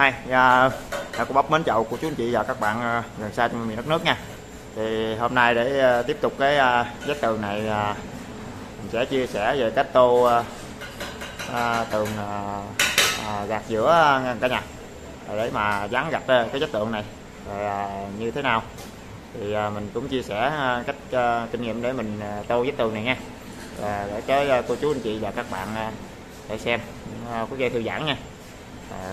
hai à, à, cô bắp mến chậu của chú anh chị và các bạn à, gần xa trong miền đất nước nha. Thì hôm nay để à, tiếp tục cái uh, tường này mình sẽ chia sẻ về cách tô tường uh, gạt giữa cả nhà. Để mà dán gạch cái chất tường này rồi, như thế nào. Thì mình cũng chia sẻ cách kinh nghiệm để mình tô vách tường này nha. Để cho cô chú anh chị và các bạn để xem có dây thư giãn nha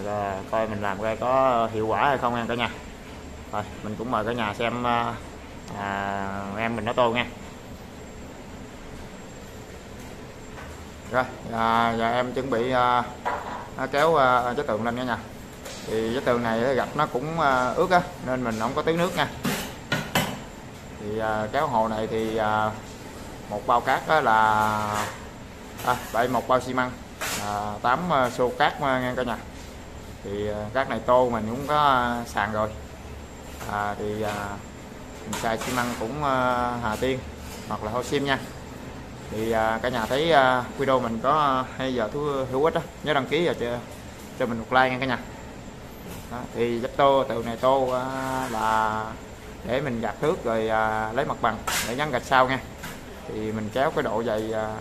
à, coi mình làm coi có hiệu quả hay không nha cả nhà. Rồi mình cũng mời cả nhà xem ờ, à, em mình nó tô nha. Rồi à, giờ em chuẩn bị à, kéo à, trái tường lên nha nha thì trái tường này gặp nó cũng à, ướt á nên mình không có tưới nước nha. Thì à, kéo hồ này thì à, một bao cát là à, vậy một bao xi măng à, 8 à, xô cát à, nha cả nhà. Thì à, cát này tô mình cũng có sàn rồi. À, thì à, mình xài xi măng cũng à, Hà Tiên hoặc là sim nha. Thì à, cả nhà thấy à, video mình có hay giờ thú hữu ích đó nhớ đăng ký và cho, cho mình một like nha cả nhà. Đó, thì dắt tô từ này tô à, là để mình gạt thước rồi à, lấy mặt bằng để nhắn gạch sau nha. Thì mình kéo cái độ dày à,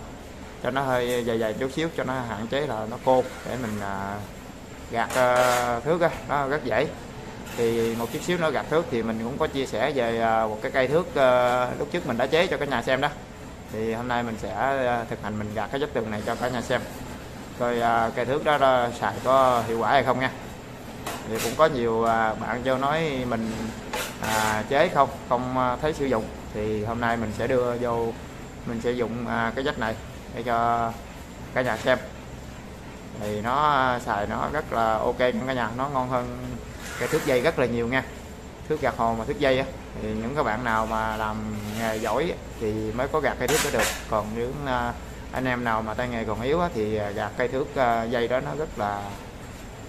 cho nó hơi dày dày chút xíu cho nó hạn chế là nó khô để mình à, gạt à, thước á nó rất dễ. Thì một chút xíu nữa gạt thước thì mình cũng có chia sẻ về à, một cái cây thước à, lúc trước mình đã chế cho cả nhà xem đó. Thì hôm nay mình sẽ thực hành mình gạt cái vách tường này cho cả nhà xem. Coi cây thước đó, đó xài có hiệu quả hay không nha. Thì cũng có nhiều bạn cho nói mình à, chế không không thấy sử dụng. Thì hôm nay mình sẽ đưa vô mình sẽ dùng à, cái dách này để cho cả nhà xem. Thì nó xài nó rất là ok nha cả nhà nó ngon hơn cái thước dây rất là nhiều nha. Thước gạt hồ mà thước dây á thì những các bạn nào mà làm nghề giỏi thì mới có gạt cây thước đó được. Còn những à, anh em nào mà tay nghề còn yếu á, thì à, gạt cây thước à, dây đó nó rất là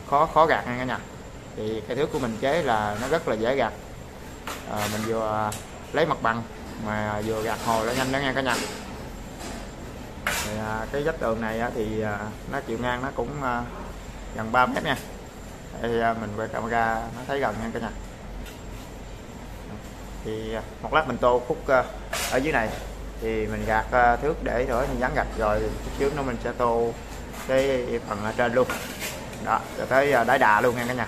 khó khó gạt nha cả nhà. Thì cây thước của mình chế là nó rất là dễ gạt. À, mình vừa lấy mặt bằng mà vừa gạt hồ nó nhanh đó nha cả nhà thì, à, cái vách tường này á, thì à, nó chiều ngang nó cũng à, gần 3 mét nha. Thì à, mình quay camera nó thấy gần nha cả nhà. Thì à, một lát mình tô khúc à, ở dưới này. Thì mình gạt à, thước để rồi mình dán gạch rồi trước nó mình sẽ tô cái phần ở trên luôn. Đó cho tới à, đáy đà luôn nha cả nhà.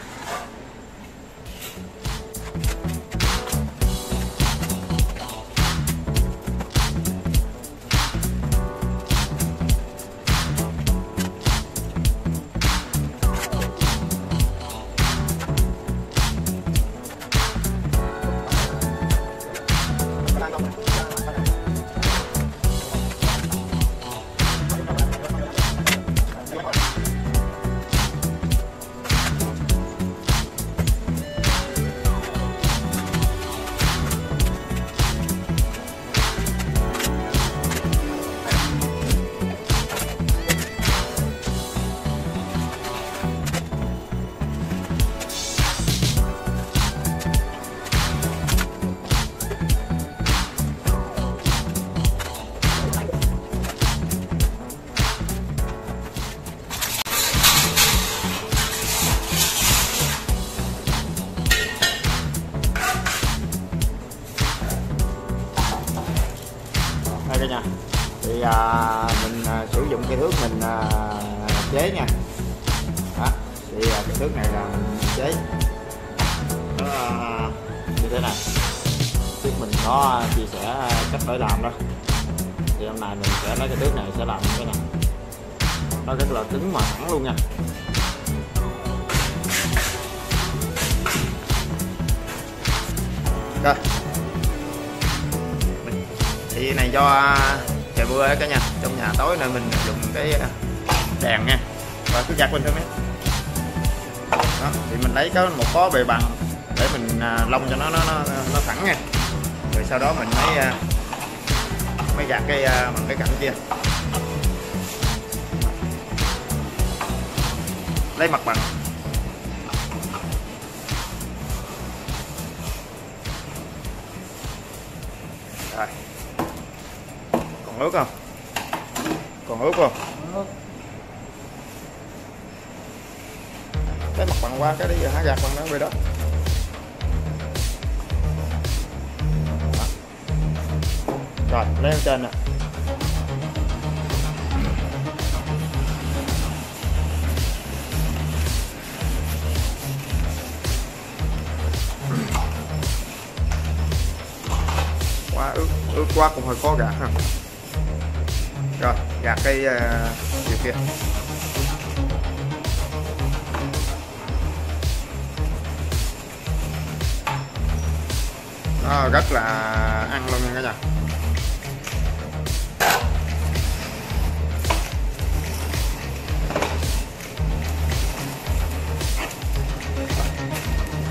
Chế nha. Đó thì à, cái thước này là mình chế. Nó à, như thế này. Trước mình có chia sẻ à, cách để làm đó. Thì hôm nay mình sẽ lấy cái thước này sẽ làm như thế này. Nó rất là cứng mà thẳng luôn nha. Rồi. Thì này do à, trời mưa cả nhà. Trong nhà tối nên mình dùng cái đèn nha và cứ gạt bình thường nhé đó, thì mình lấy có một có bề bằng để mình à, lông cho nó nó nó, nó thẳng nha. Rồi sau đó mình mới à, mới gạt cái à, bằng cái cạnh kia. Lấy mặt bằng. Rồi. Còn ướt không? Còn ướt không? Cái mặt bằng qua cái đấy giờ há gạt bằng nó về đó. Rồi leo lên trên nè. Quá ướt ướt quá cũng hơi khó gạt ha. Rồi gạt cái à, uh, chiều kia nó rất là ăn luôn nha cả nhà.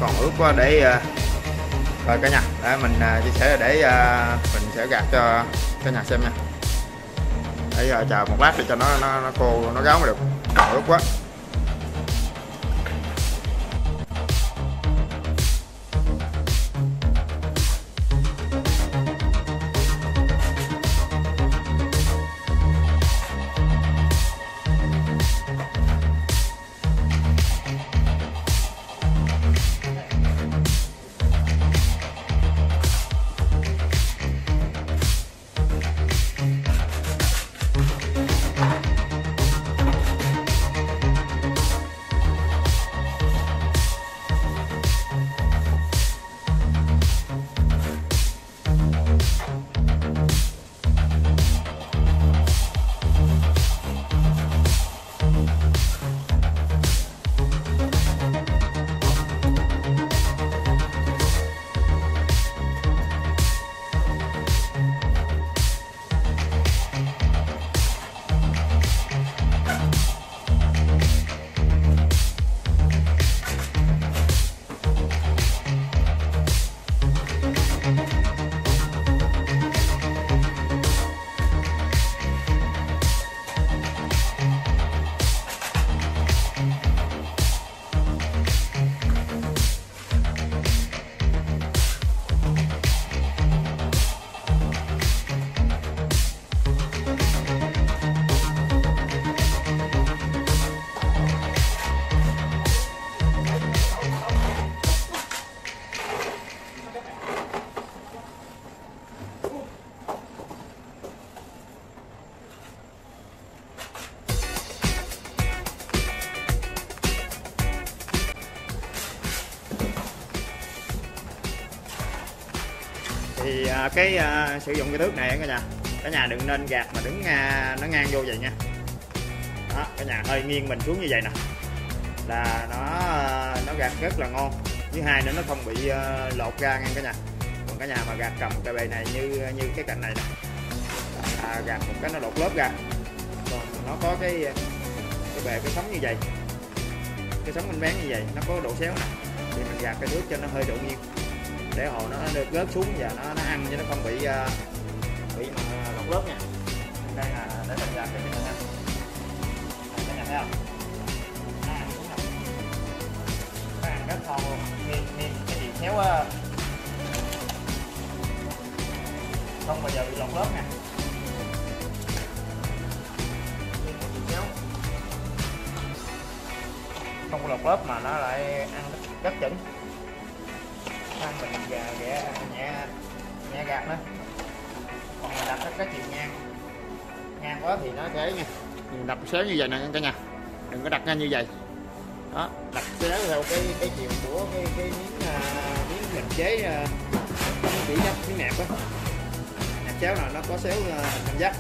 Còn ướt quá để ờ, rồi cả nhà để mình ờ, chia sẻ để mình sẽ gạt cho cả nhà xem nha. Để chờ một lát để cho nó nó, nó khô nó ráo mới được. Còn ướt quá. Cái uh, sử dụng cái thước này cả nhà. Cả nhà đừng nên gạt mà đứng uh, nó ngang vô vậy nha. Đó cả nhà hơi nghiêng mình xuống như vậy nè. Là nó uh, nó gạt rất là ngon. Thứ hai nữa nó không bị uh, lột ra nha cả nhà. Còn cả nhà mà gạt cầm cái bề này như như cái cạnh này nè. À, gạt một cái nó lột lớp ra. Còn nó có cái cái bề cái sống như vậy. Cái sống bánh bén như vậy nó có độ xéo nè. Thì mình gạt cái nước cho nó hơi độ nghiêng để hồ nó được rớt xuống và nó nó ăn chứ nó không bị uh, bị mà lọc lớp nha. Đây là để mình làm cho cái bạn ăn cái nhà thấy không? À, nó ăn xuống rồi. Nó ăn rất ngon luôn. Nghiêng nghiêng cái gì khéo á không bao giờ bị lọc lớp nha. Không có lọc lớp mà nó lại ăn rất chuẩn ăn mình gà ghẻ nhẹ nhẹ gạt nữa còn mình đặt rất chiều ngang. Ngang quá thì nó thế nha mình đặt xéo như vậy nè cả nhà. Đừng có đặt ngang như vậy. Đó đặt xéo theo cái cái chiều của cái cái miếng uh, miếng mình chế uh, miếng kỹ nhất miếng nẹp á nẹp xéo là nó có xéo à, uh, tam giác.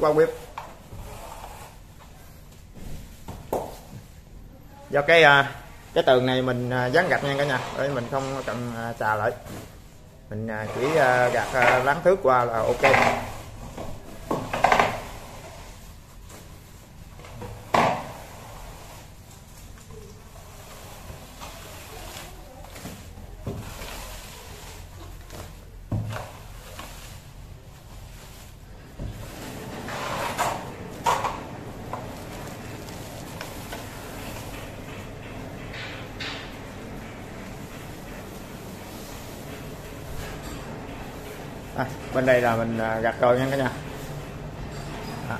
Quá quyết do cái à, cái tường này mình à, dán gạch nha cả nhà. Để mình không cần à, xà lại. Mình chỉ gạt láng thước qua là ok. À, bên đây là mình à, gặt rồi nha cả nhà. À,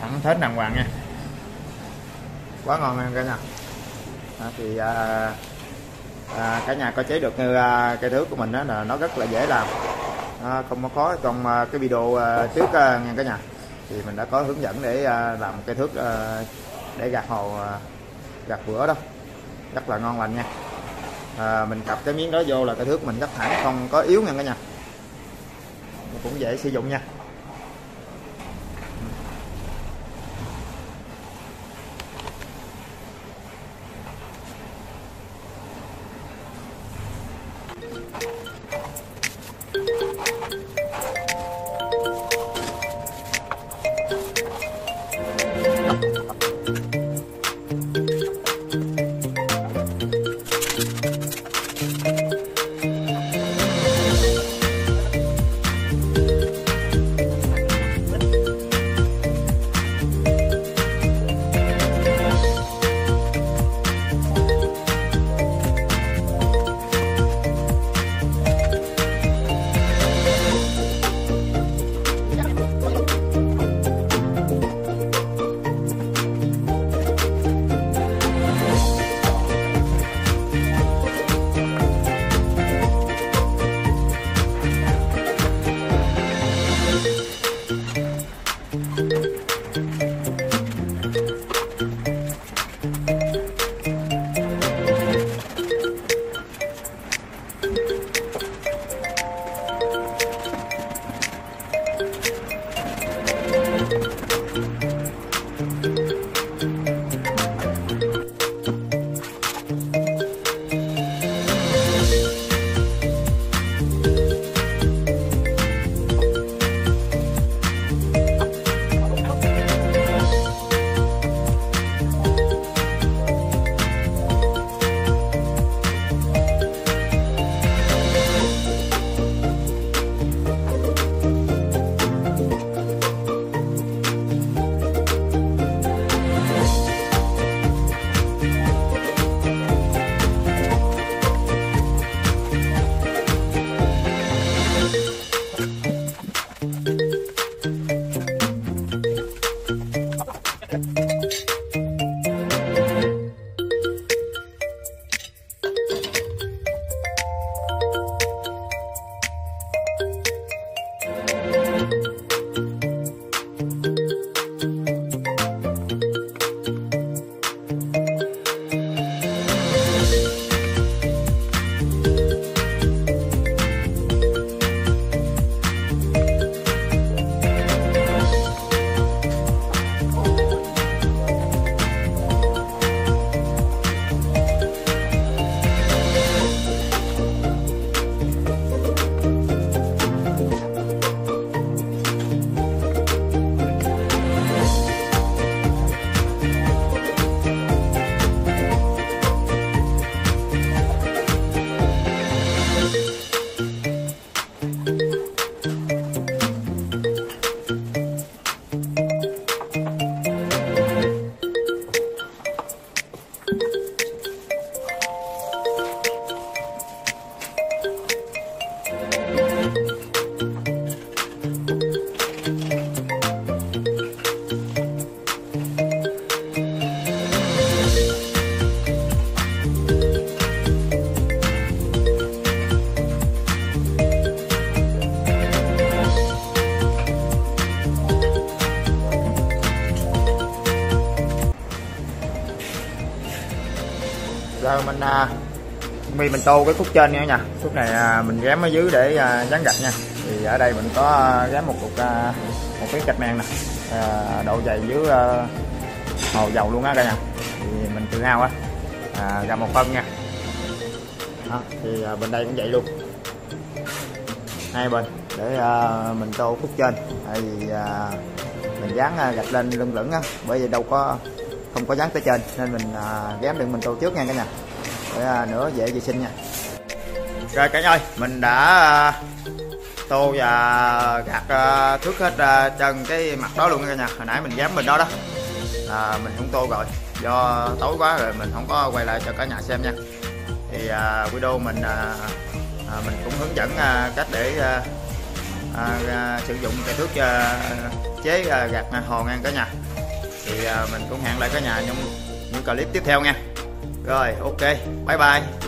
thẳng thết đàng hoàng nha. Quá ngon nha cả nhà. À, thì à, à, cả nhà coi chế được như à, cây thước của mình đó là nó rất là dễ làm. À, không có khó. Trong à, cái video à, trước à, nha cả nhà thì mình đã có hướng dẫn để à, làm cây thước à, để gạt hồ à, gạt bữa đó. Rất là ngon lành nha. À, mình cặp cái miếng đó vô là cái thước mình rất thẳng không có yếu nha cả nhà cũng dễ sử dụng nha. À, vì mình tô cái khúc trên nha nha. Khúc này à, mình ghém ở dưới để à, dán gạch nha. Thì ở đây mình có à, ghém một cục à, một cái gạch men nè. À, độ dày dưới à, hồ dầu luôn á cả nhà. Thì mình tự hào á. À, ra một phân nha. Đó, thì à, bên đây cũng vậy luôn. Hai bên để à, mình tô khúc trên. Tại vì à, mình dán à, gạch lên lưng lửng á. Bởi vì đâu có không có dán tới trên. Nên mình à, ghém đừng mình tô trước nha cả nhà để à, nữa dễ vệ sinh nha. Rồi cả nhà ơi mình đã à, tô và gạt à, thước hết chân cái mặt đó luôn cả nhà. Hồi nãy mình dám mình đó đó. Là mình không tô rồi. Do tối quá rồi mình không có quay lại cho cả nhà xem nha. Thì à, video mình à, à, mình cũng hướng dẫn à, cách để à, à, à, sử dụng cái thước à, chế à, gạt hòn ngang cả nhà. Thì à, mình cũng hẹn lại cả nhà trong những clip tiếp theo nha rồi ok. Bye bye.